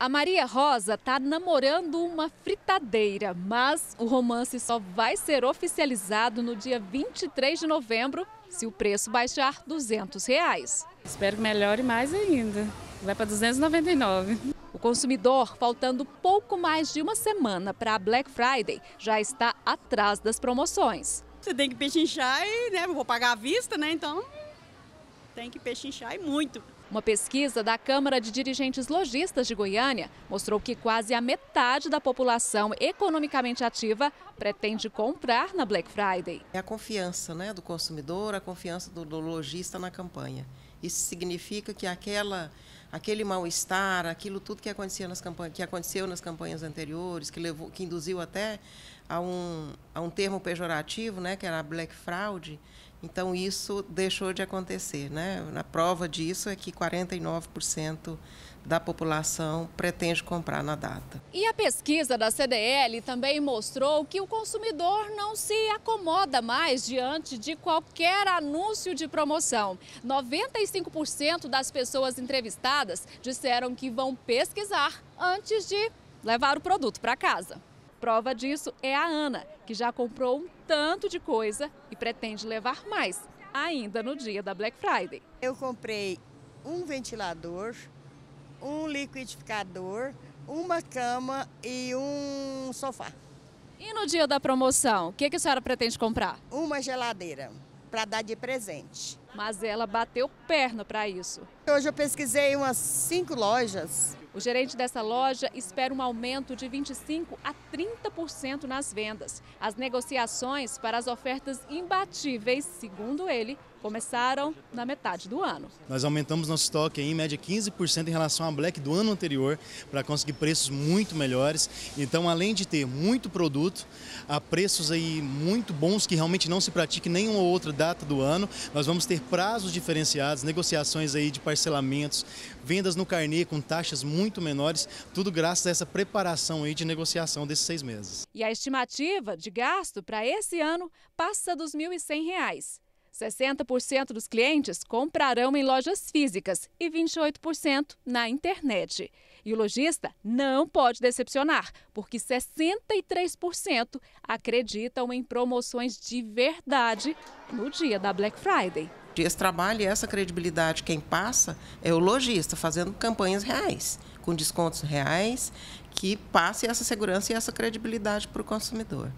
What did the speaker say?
A Maria Rosa está namorando uma fritadeira, mas o romance só vai ser oficializado no dia 23 de novembro, se o preço baixar 200 reais. Espero que melhore mais ainda. Vai para 299. O consumidor, faltando pouco mais de uma semana para a Black Friday, já está atrás das promoções. Você tem que pechinchar e, né, vou pagar à vista, né, então tem que pechinchar e muito. Uma pesquisa da Câmara de Dirigentes Logistas de Goiânia mostrou que quase a metade da população economicamente ativa pretende comprar na Black Friday. É a confiança né, do consumidor, a confiança do, do lojista na campanha. Isso significa que aquela, aquele mal-estar, aquilo tudo que, acontecia nas campanhas, que aconteceu nas campanhas anteriores, que, levou, que induziu até a um, a um termo pejorativo, né, que era a Black Fraud, então, isso deixou de acontecer. Né? A prova disso é que 49% da população pretende comprar na data. E a pesquisa da CDL também mostrou que o consumidor não se acomoda mais diante de qualquer anúncio de promoção. 95% das pessoas entrevistadas disseram que vão pesquisar antes de levar o produto para casa. Prova disso é a Ana, que já comprou um tanto de coisa e pretende levar mais, ainda no dia da Black Friday. Eu comprei um ventilador, um liquidificador, uma cama e um sofá. E no dia da promoção, o que, que a senhora pretende comprar? Uma geladeira para dar de presente. Mas ela bateu perna para isso. Hoje eu pesquisei umas cinco lojas o gerente dessa loja espera um aumento de 25% a 30% nas vendas. As negociações para as ofertas imbatíveis, segundo ele, começaram na metade do ano. Nós aumentamos nosso estoque em média 15% em relação à Black do ano anterior para conseguir preços muito melhores. Então, além de ter muito produto, a preços aí muito bons que realmente não se pratique nenhuma outra data do ano, nós vamos ter prazos diferenciados, negociações aí de parcelamentos, vendas no carnê com taxas muito menores, tudo graças a essa preparação aí de negociação desses seis meses. E a estimativa de gasto para esse ano passa dos R$ 1.100. 60% dos clientes comprarão em lojas físicas e 28% na internet. E o lojista não pode decepcionar, porque 63% acreditam em promoções de verdade no dia da Black Friday. Esse trabalho e essa credibilidade, quem passa é o lojista, fazendo campanhas reais, com descontos reais, que passe essa segurança e essa credibilidade para o consumidor.